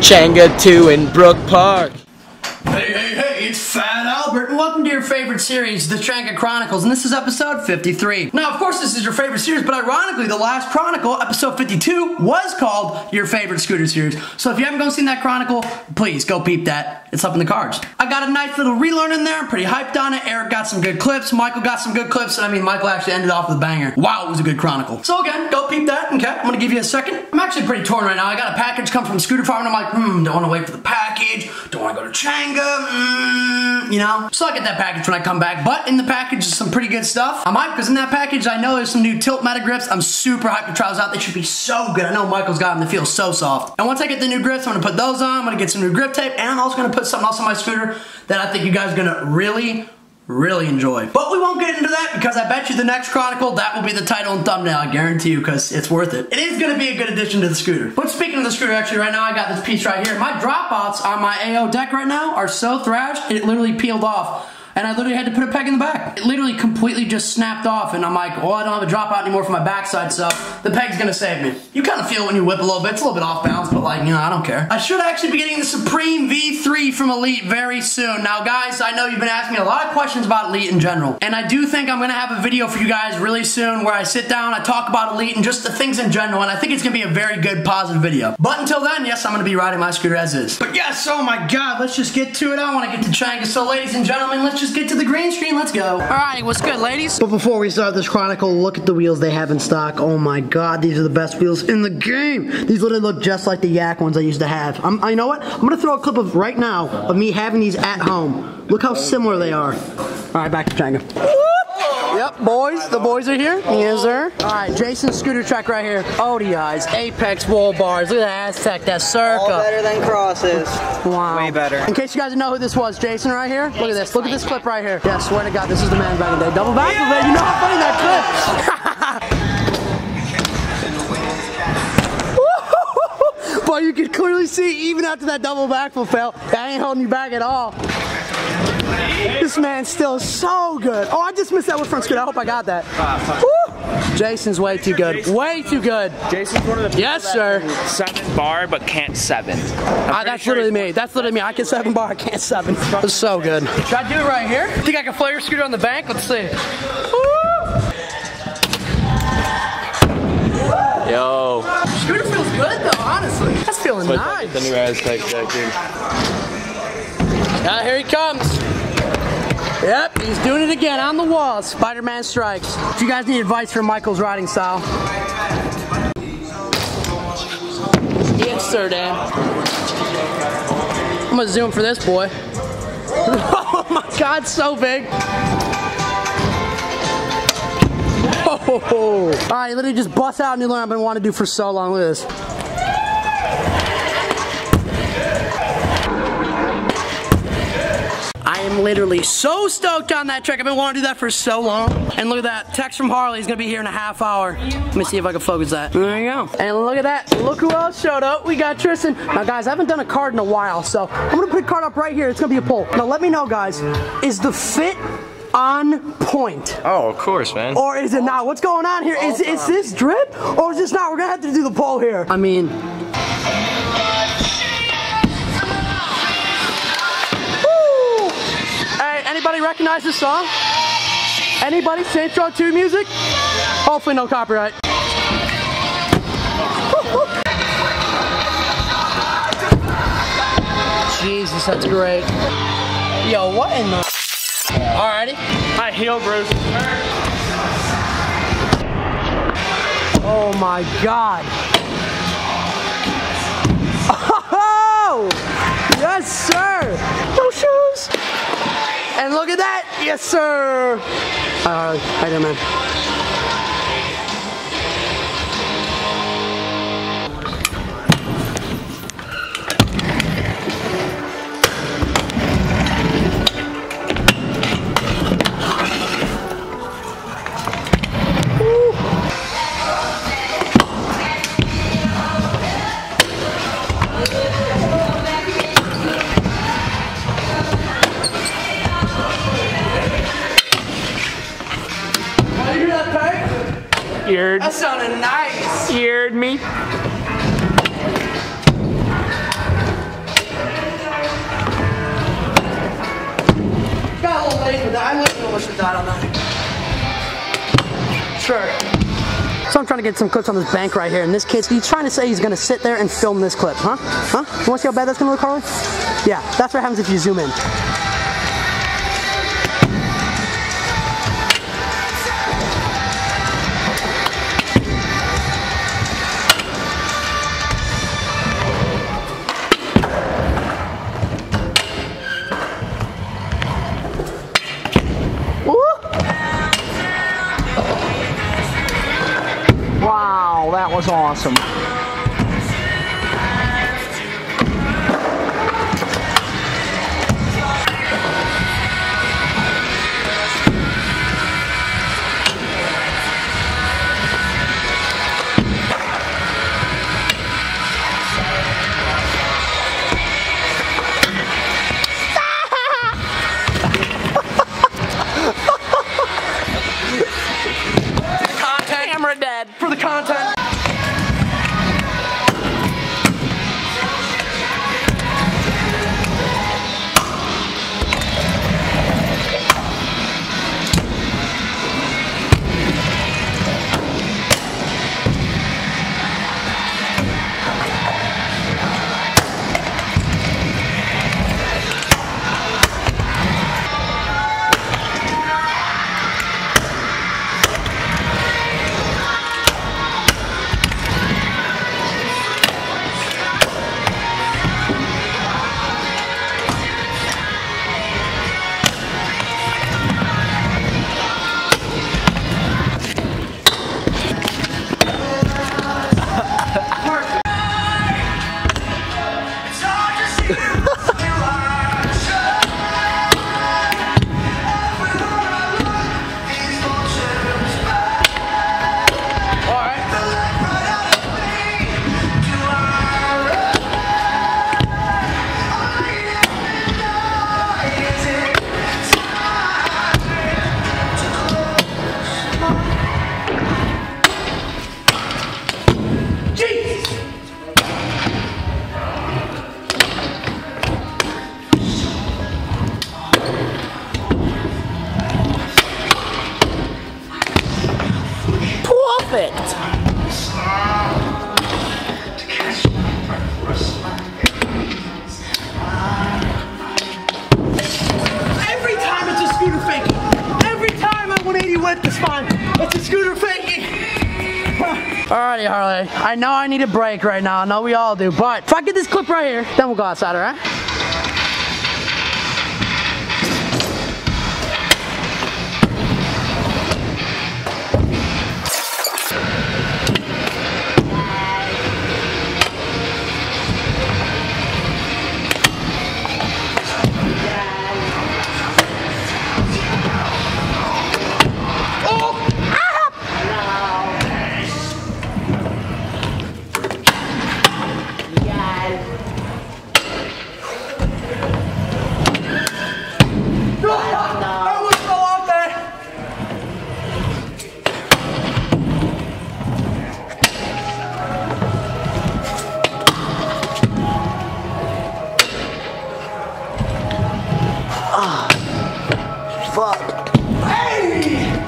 Chenga 2 in Brook Park. Albert, and welcome to your favorite series, The Chenga Chronicles, and this is episode 53. Now, of course, this is your favorite series, but ironically, the last chronicle, episode 52, was called your favorite scooter series. So if you haven't gone seen that chronicle, please go peep that. It's up in the cards. I got a nice little relearn in there. I'm pretty hyped on it. Eric got some good clips. Michael got some good clips. And I mean, Michael actually ended off with a banger. Wow, it was a good chronicle. So again, go peep that. Okay, I'm gonna give you a second. I'm actually pretty torn right now. I got a package come from Scooter Farm, and I'm like, hmm, don't want to wait for the package. Don't want to go to Chenga. Mm, you know. So I get that package when I come back. But in the package is some pretty good stuff. I'm hyped because in that package, I know there's some new Tilt Meta grips. I'm super hyped to try those out. They should be so good. I know Michael's got them. They feel so soft. And once I get the new grips, I'm gonna put those on. I'm gonna get some new grip tape, and I'm also gonna put something else on my scooter that I think you guys are gonna really, really enjoy. But we won't get into that because I bet you the next Chronicle, that will be the title and thumbnail, I guarantee you, because it's worth it. It is gonna be a good addition to the scooter. But speaking of the scooter, actually, right now I got this piece right here. My dropouts on my AO deck right now are so thrashed, it literally peeled off and I literally had to put a peg in the back. It literally completely just snapped off, and I'm like, well, I don't have a dropout anymore for my backside, so the peg's gonna save me. You kind of feel it when you whip a little bit. It's a little bit off balance, but like, you know, I don't care. I should actually be getting the Supreme V3 from Elite very soon. Now, guys, I know you've been asking me a lot of questions about Elite in general, and I do think I'm gonna have a video for you guys really soon where I sit down, I talk about Elite and just the things in general, and I think it's gonna be a very good, positive video. But until then, yes, I'm gonna be riding my scooter as is. But yes, oh my god, let's just get to it. I wanna get to Chenga. So, ladies and gentlemen, let's just get to the green screen. Let's go. All right, what's good, ladies? But before we start this chronicle, look at the wheels they have in stock. Oh my god, these are the best wheels in the game. These literally look just like the Yak ones I used to have. I'm, I know what? I'm gonna throw a clip of right now of me having these at home. Look how similar they are. All right, back to Chenga. Yep, boys, the boys are here. Yes, sir. All right, Jason's scooter track right here. Oh, ODIs, Apex wall bars. Look at that Aztec, that Circa. All better than crosses. Wow. Way better. In case you guys know who this was, Jason right here. Look at this. Look at this clip right here. Yeah, swear to God, this is the man back in the day. Double back, yeah. you know how funny that clip. but you can clearly see, even after that double backflip fail, that ain't holding you back at all. This man's still so good. Oh, I just missed that with front scoot. I hope I got that. Woo! Jason's way too good. Way too good. Jason's one of the Yes, sir. seven bar but can't seven. Ah, that's sure literally me. That's literally me. I can seven bar, I can't seven. That's so good. Should I do it right here? Think I can flair your scooter on the bank? Let's see. Yo. Scooter feels good though, honestly. That's feeling nice. The new Aztec deck, dude. Ah, here he comes. Yep, he's doing it again on the wall. Spider-Man strikes. If you guys need advice for Michael's riding style. Yes, sir, Dan. I'm gonna zoom for this boy. oh my God, so big. Oh, all right, literally just bust out a new learn I've been wanting to do for so long. Look at this. Am literally so stoked on that trick. I've been wanting to do that for so long. And look at that. Text from Harley is going to be here in a half hour. Let me see if I can focus that. There you go. And look at that. Look who else showed up. We got Tristan. Now, guys, I haven't done a card in a while, so I'm going to put a card up right here. It's going to be a poll. Now, let me know, guys. Is the fit on point? Oh, of course, man. Or is it not? What's going on here? Is, is this drip? Or is this not? We're going to have to do the poll here. I mean... anybody recognize this song? Anybody? Saints Row 2 music? Hopefully no copyright. Jesus, that's great. Yo, what in the... Alrighty. Hi, heel bros. Oh my god. Oh! Yes, sir! No shoes! And look at that! Yes, sir! Uh, Hi, Harley. heard? That sounded nice. You heard me? Got a little late for that. I wouldn't know on that. Sure. So I'm trying to get some clips on this bank right here, and this kid's he's trying to say he's gonna sit there and film this clip, huh? Huh? You wanna see how bad that's gonna look, Carly? Yeah, that's what happens if you zoom in. Awesome. Alrighty, Harley. I know I need a break right now. I know we all do. But if I get this clip right here, then we'll go outside, alright?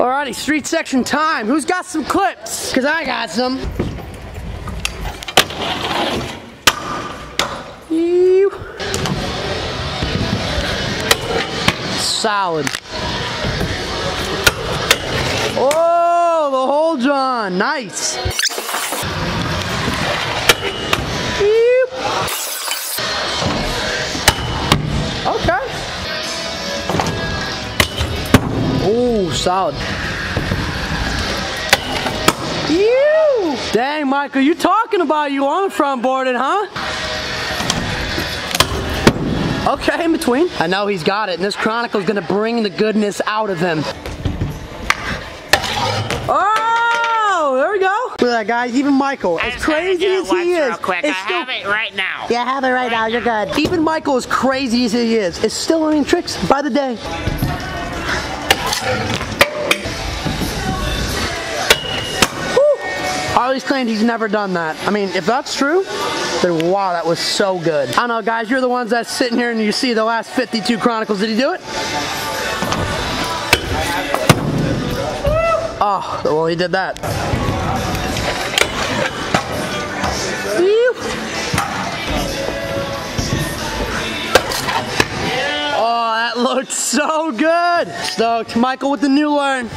Alrighty, street section time. Who's got some clips? Cause I got some. Solid. Oh, the whole John. Nice. Solid. You. Dang, Michael, you talking about you on front boarded, huh? Okay, in between. I know he's got it, and this Chronicle's gonna bring the goodness out of him. Oh, there we go. Look at that, guys. Even Michael, as crazy as he is, real quick. is I still- have it right now. Yeah, have it right now. You're good. Even Michael, as crazy as he is, is still learning tricks by the day. Harley's claimed he's never done that. I mean, if that's true, then wow, that was so good. I don't know, guys. You're the ones that's sitting here and you see the last 52 Chronicles. Did he do it? Oh, well, he did that. Oh, that looked so good. Stoked. Michael with the new learn.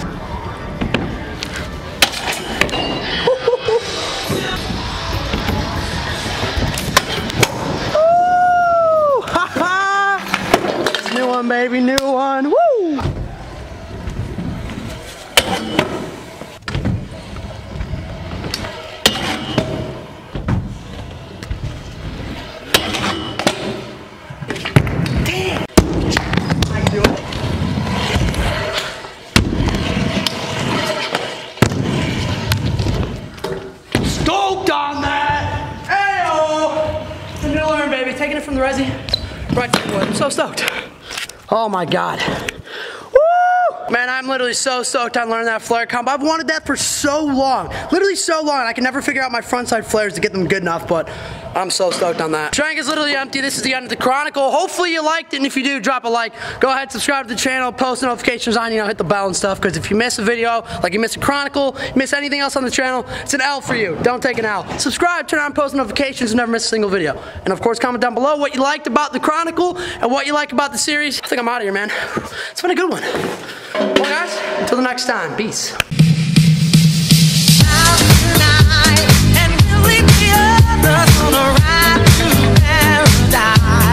Baby, new one. Woo! Stoked on that! Ayo! New learn, baby. Taking it from the resi. Right to the wood. I'm so stoked. Oh my god. Man, I'm literally so stoked on learning that flair combo. I've wanted that for so long. Literally so long. I can never figure out my frontside flairs to get them good enough, but I'm so stoked on that. Tank is literally empty. This is the end of the Chronicle. Hopefully you liked it, and if you do, drop a like. Go ahead, subscribe to the channel, post notifications on, you know, hit the bell and stuff, because if you miss a video, like you miss a Chronicle, miss anything else on the channel, it's an L for you. Don't take an L. Subscribe, turn on post notifications, and never miss a single video. And of course, comment down below what you liked about the Chronicle and what you like about the series. I think I'm out of here, man. It's been a good one. Well, guys, until the next time, peace. gonna ride to paradise.